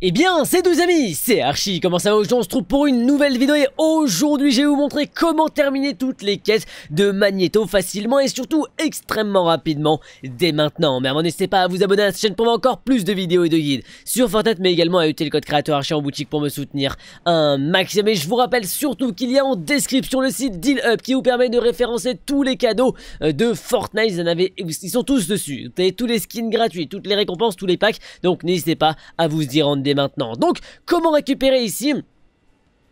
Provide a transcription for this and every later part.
Eh bien, c'est deux amis, c'est Archie, comment ça va aujourd'hui On se trouve pour une nouvelle vidéo et aujourd'hui je vais vous montrer comment terminer toutes les quêtes de Magneto facilement et surtout extrêmement rapidement dès maintenant. Mais avant n'hésitez pas à vous abonner à cette chaîne pour voir encore plus de vidéos et de guides sur Fortnite mais également à utiliser le code créateur Archie en boutique pour me soutenir un maximum. Et je vous rappelle surtout qu'il y a en description le site DealUp qui vous permet de référencer tous les cadeaux euh, de Fortnite, vous en avez, ils sont tous dessus. Vous avez tous les skins gratuits, toutes les récompenses, tous les packs, donc n'hésitez pas à vous y rendre maintenant. Donc, comment récupérer ici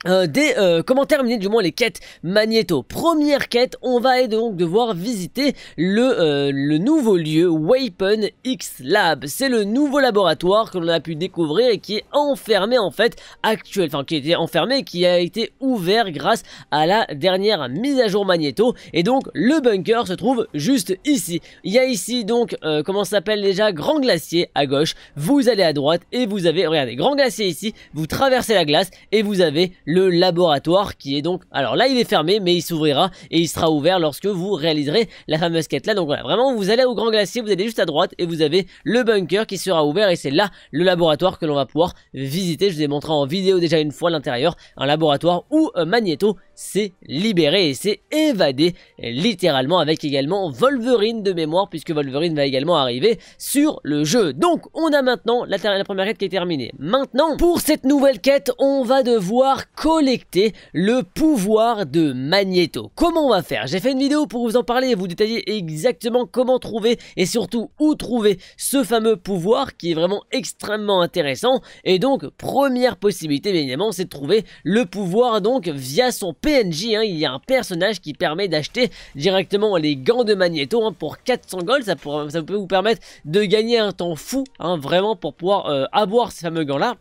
euh, des, euh, comment terminer du moins les quêtes Magneto Première quête, on va donc devoir visiter le, euh, le nouveau lieu Weapon X Lab. C'est le nouveau laboratoire que l'on a pu découvrir et qui est enfermé en fait actuel, enfin qui était enfermé, qui a été ouvert grâce à la dernière mise à jour Magneto. Et donc le bunker se trouve juste ici. Il y a ici donc, comment ça s'appelle déjà, Grand Glacier à gauche. Vous allez à droite et vous avez, regardez, Grand Glacier ici, vous traversez la glace et vous avez le laboratoire qui est donc... Alors là il est fermé mais il s'ouvrira et il sera ouvert lorsque vous réaliserez la fameuse quête là. Donc voilà, vraiment vous allez au Grand Glacier, vous allez juste à droite et vous avez le bunker qui sera ouvert et c'est là le laboratoire que l'on va pouvoir visiter. Je vous ai montré en vidéo déjà une fois l'intérieur, un laboratoire où euh, Magneto s'est libéré et s'est évadé littéralement avec également Wolverine de mémoire puisque Wolverine va également arriver sur le jeu. Donc on a maintenant la, première quête qui est terminée. Maintenant pour cette nouvelle quête on va devoir collecter le pouvoir de Magneto. Comment on va faire? J'ai fait une vidéo pour vous en parler et vous détailler exactement comment trouver et surtout où trouver ce fameux pouvoir qui est vraiment extrêmement intéressant et donc première possibilité bien évidemment c'est de trouver le pouvoir donc via son PNJ, hein. il y a un personnage qui permet d'acheter directement les gants de Magneto hein, pour 400 gold, ça, peut vous permettre de gagner un temps fou, hein, vraiment pour pouvoir euh, avoir ces fameux gants là.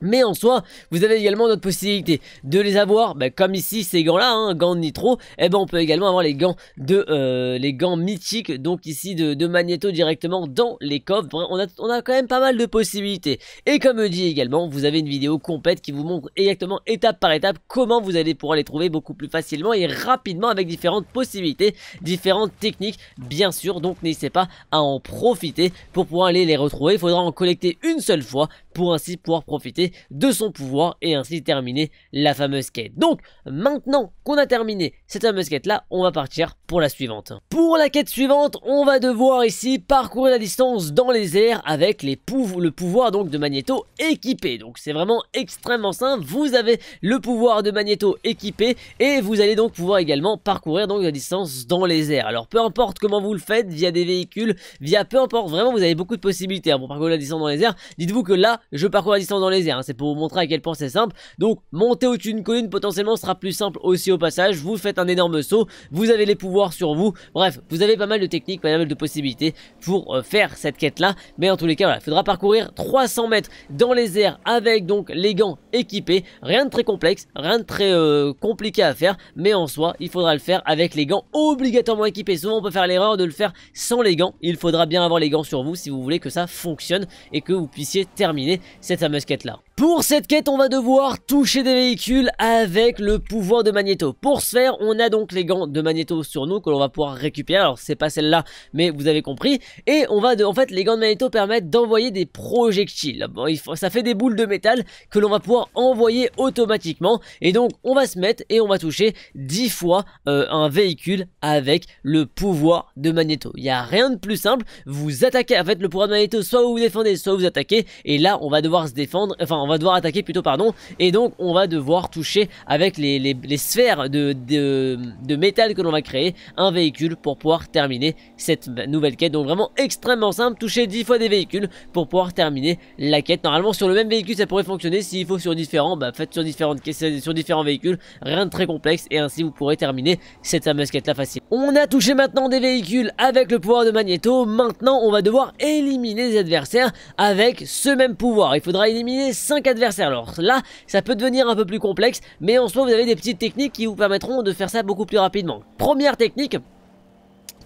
Mais en soi, vous avez également notre possibilité de les avoir, bah, comme ici ces gants-là, hein, gants de nitro, et eh ben on peut également avoir les gants de euh, les gants mythiques, donc ici de, Magneto directement dans les coffres. On a, on a quand même pas mal de possibilités. Et comme dit également, vous avez une vidéo complète qui vous montre exactement étape par étape comment vous allez pouvoir les trouver beaucoup plus facilement et rapidement avec différentes possibilités, différentes techniques, bien sûr. Donc n'hésitez pas à en profiter pour pouvoir aller les retrouver. Il faudra en collecter une seule fois pour ainsi pouvoir profiter de son pouvoir et ainsi terminer la fameuse quête. Donc maintenant qu'on a terminé cette fameuse quête là, on va partir pour la suivante. Pour la quête suivante, on va devoir ici parcourir la distance dans les airs avec les le pouvoir donc de Magneto équipé. Donc c'est vraiment extrêmement simple, vous avez le pouvoir de Magneto équipé et vous allez donc pouvoir également parcourir donc la distance dans les airs. Alors peu importe comment vous le faites, via des véhicules, via peu importe, vraiment vous avez beaucoup de possibilités hein, pour parcourir la distance dans les airs. Dites-vous que là, je parcours la distance dans les airs. Hein. C'est pour vous montrer à quel point c'est simple. Donc, monter au-dessus d'une colline potentiellement sera plus simple aussi au passage. Vous faites un énorme saut. Vous avez les pouvoirs sur vous. Bref, vous avez pas mal de techniques, pas mal de possibilités pour euh, faire cette quête-là. Mais en tous les cas, voilà, il faudra parcourir 300 mètres dans les airs avec donc les gants équipés. Rien de très complexe, rien de très euh, compliqué à faire. Mais en soi, il faudra le faire avec les gants obligatoirement équipés. Souvent, on peut faire l'erreur de le faire sans les gants. Il faudra bien avoir les gants sur vous si vous voulez que ça fonctionne et que vous puissiez terminer cette fameuse quête là. Pour cette quête, on va devoir toucher des véhicules avec le pouvoir de Magneto. Pour ce faire, on a donc les gants de Magneto sur nous que l'on va pouvoir récupérer. Alors, c'est pas celle-là, mais vous avez compris. Et on va, de, en fait, les gants de Magneto permettent d'envoyer des projectiles. Bon, il faut, ça fait des boules de métal que l'on va pouvoir envoyer automatiquement. Et donc, on va se mettre et on va toucher 10 fois euh, un véhicule avec le pouvoir de Magneto. Il n'y a rien de plus simple. Vous attaquez, en fait, le pouvoir de Magneto, soit vous, vous défendez, soit vous attaquez. Et là, on va devoir se défendre, enfin, on va devoir attaquer plutôt pardon. Et donc on va devoir toucher avec les, sphères de, métal que l'on va créer un véhicule pour pouvoir terminer cette nouvelle quête. Donc vraiment extrêmement simple toucher 10 fois des véhicules pour pouvoir terminer la quête. Normalement sur le même véhicule ça pourrait fonctionner. S'il faut sur différents bah faites sur différentes sur différents véhicules. Rien de très complexe. Et ainsi vous pourrez terminer cette fameuse quête là facile on a touché maintenant des véhicules avec le pouvoir de Magneto. Maintenant on va devoir éliminer les adversaires avec ce même pouvoir. Il faudra éliminer 5 adversaires. Alors là, ça peut devenir un peu plus complexe, mais en soi, vous avez des petites techniques qui vous permettront de faire ça beaucoup plus rapidement. Première technique,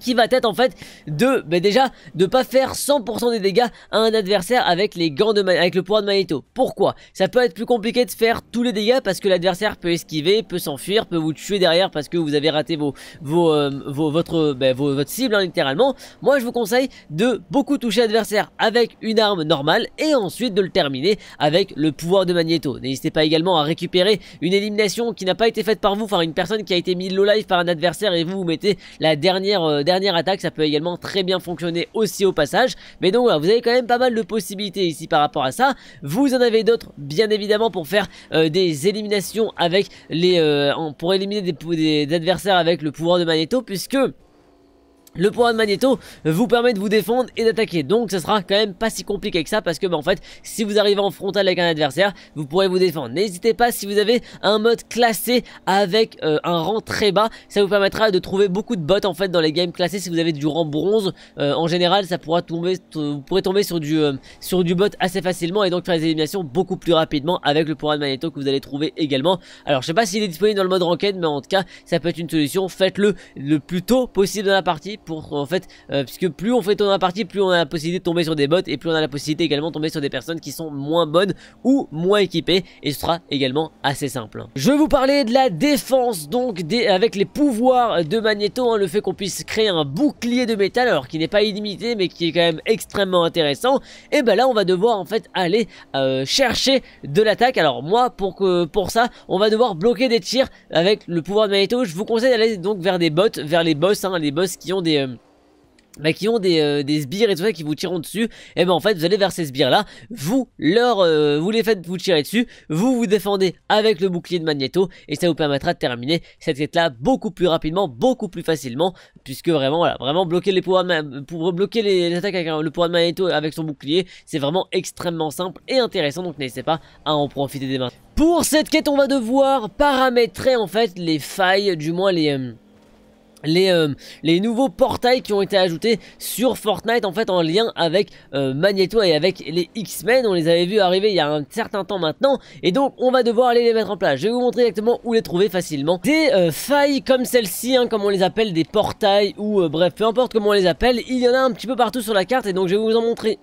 qui va être en fait de bah déjà de pas faire 100% des dégâts à un adversaire avec les gants de avec le pouvoir de Magneto. Pourquoi? Ça peut être plus compliqué de faire tous les dégâts parce que l'adversaire peut esquiver, peut s'enfuir, peut vous tuer derrière parce que vous avez raté vos, vos, euh, votre, bah, votre cible hein, littéralement. Moi je vous conseille de beaucoup toucher l'adversaire avec une arme normale et ensuite de le terminer avec le pouvoir de Magneto. N'hésitez pas également à récupérer une élimination qui n'a pas été faite par vous, enfin une personne qui a été mise low life par un adversaire et vous vous mettez la dernière euh, dernière attaque, ça peut également très bien fonctionner aussi au passage. Mais donc voilà, vous avez quand même pas mal de possibilités ici par rapport à ça. Vous en avez d'autres, bien évidemment, pour faire euh, des éliminations avec les... Euh, pour éliminer des, des adversaires avec le pouvoir de Magneto, puisque... Le pouvoir de Magneto vous permet de vous défendre et d'attaquer. Donc ça sera quand même pas si compliqué que ça parce que bah, en fait si vous arrivez en frontal avec un adversaire vous pourrez vous défendre. N'hésitez pas si vous avez un mode classé avec euh, un rang très bas ça vous permettra de trouver beaucoup de bots en fait dans les games classés. Si vous avez du rang bronze euh, en général ça pourra tomber vous pourrez tomber sur du, euh, sur du bot assez facilement et donc faire les éliminations beaucoup plus rapidement avec le pouvoir de Magneto que vous allez trouver également. Alors je sais pas s'il est disponible dans le mode ranked mais en tout cas ça peut être une solution. Faites-le le plus tôt possible dans la partie pour en fait euh, puisque plus on fait tourner la partie plus on a la possibilité de tomber sur des bots et plus on a la possibilité également de tomber sur des personnes qui sont moins bonnes ou moins équipées et ce sera également assez simple. Je vous parler de la défense donc des, avec les pouvoirs de Magneto, hein, le fait qu'on puisse créer un bouclier de métal alors qui n'est pas illimité mais qui est quand même extrêmement intéressant. Et ben là on va devoir en fait aller euh, chercher de l'attaque. Alors moi pour, que, pour ça on va devoir bloquer des tirs avec le pouvoir de Magneto. Je vous conseille d'aller donc vers des bots, vers les boss, hein, les boss qui ont des... Euh, bah, qui ont des, euh, des, sbires et tout ça qui vous tirent dessus, et ben en fait vous allez vers ces sbires là, vous leur euh, vous les faites vous tirer dessus, vous vous défendez avec le bouclier de Magneto et ça vous permettra de terminer cette quête là beaucoup plus rapidement, beaucoup plus facilement, puisque vraiment voilà, vraiment bloquer les pouvoirs pour bloquer les, attaques avec le pouvoir de Magneto avec son bouclier, c'est vraiment extrêmement simple et intéressant donc n'hésitez pas à en profiter des mains. Pour cette quête on va devoir paramétrer en fait les failles, du moins les... les, euh, les nouveaux portails qui ont été ajoutés sur Fortnite en fait en lien avec euh, Magneto et avec les X-Men. On les avait vus arriver il y a un certain temps maintenant. Et donc on va devoir aller les mettre en place. Je vais vous montrer exactement où les trouver facilement. Des euh, failles comme celle-ci hein, comme on les appelle des portails ou bref peu importe comment on les appelle il y en a un petit peu partout sur la carte. Et donc je vais vous en montrer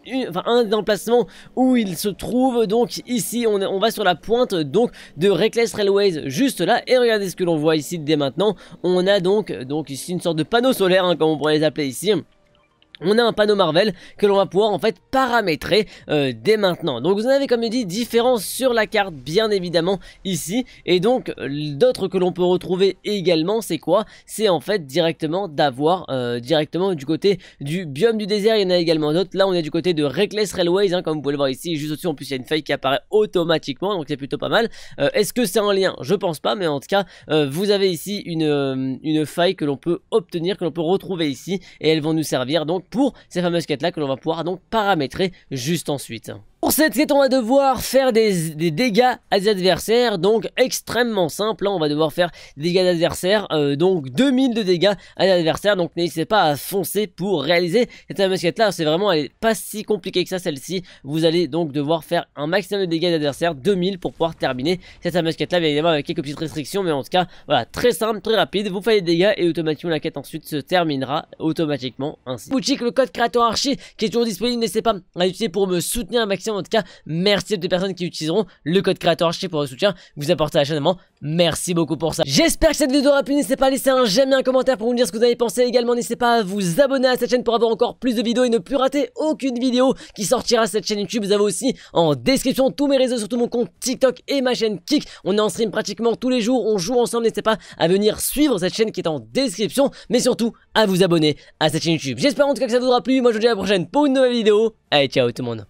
un emplacement où il se trouve donc ici on, va sur la pointe donc de Reckless Railways juste là. Et regardez ce que l'on voit ici dès maintenant. On a donc ici une sorte de panneau solaire, hein, comme on pourrait les appeler ici on a un panneau Marvel que l'on va pouvoir en fait paramétrer euh, dès maintenant. Donc vous en avez comme je dis différents sur la carte bien évidemment ici et donc d'autres que l'on peut retrouver également c'est quoi? C'est en fait directement d'avoir euh, directement du côté du biome du désert il y en a également d'autres. Là on est du côté de Reckless Railways hein, comme vous pouvez le voir ici juste au-dessus en plus il y a une feuille qui apparaît automatiquement donc c'est plutôt pas mal. Euh, est-ce que c'est un lien? Je pense pas mais en tout cas vous avez ici une, une faille que l'on peut obtenir que l'on peut retrouver ici et elles vont nous servir donc pour ces fameuses quêtes là que l'on va pouvoir donc paramétrer juste ensuite. Pour cette quête, on va devoir faire des, dégâts à des adversaires, donc extrêmement simple, là on va devoir faire des dégâts d'adversaires, euh, donc 2000 de dégâts à l'adversaire, donc n'hésitez pas à foncer pour réaliser cette fameuse quête là, c'est vraiment pas si compliquée que ça celle-ci, vous allez donc devoir faire un maximum de dégâts d'adversaires, 2000 pour pouvoir terminer cette fameuse quête là, bien évidemment avec quelques petites restrictions, mais en tout cas, voilà, très simple, très rapide, vous faites des dégâts et automatiquement la quête ensuite se terminera automatiquement ainsi. Boutique, le code créateur archi qui est toujours disponible, n'hésitez pas à l'utiliser pour me soutenir un maximum en tout cas, merci à toutes les personnes qui utiliseront le code créateur pour le soutien. Vous apportez à la chaîne, merci beaucoup pour ça. J'espère que cette vidéo aura plu, n'hésitez pas à laisser un j'aime et un commentaire pour nous dire ce que vous avez pensé. Également, n'hésitez pas à vous abonner à cette chaîne pour avoir encore plus de vidéos et ne plus rater aucune vidéo qui sortira sur cette chaîne YouTube. Vous avez aussi en description tous mes réseaux, surtout mon compte TikTok et ma chaîne Kik. On est en stream pratiquement tous les jours, on joue ensemble, n'hésitez pas à venir suivre cette chaîne qui est en description, mais surtout à vous abonner à cette chaîne YouTube. J'espère en tout cas que ça vous aura plu, moi je vous dis à la prochaine pour une nouvelle vidéo. Allez, ciao tout le monde.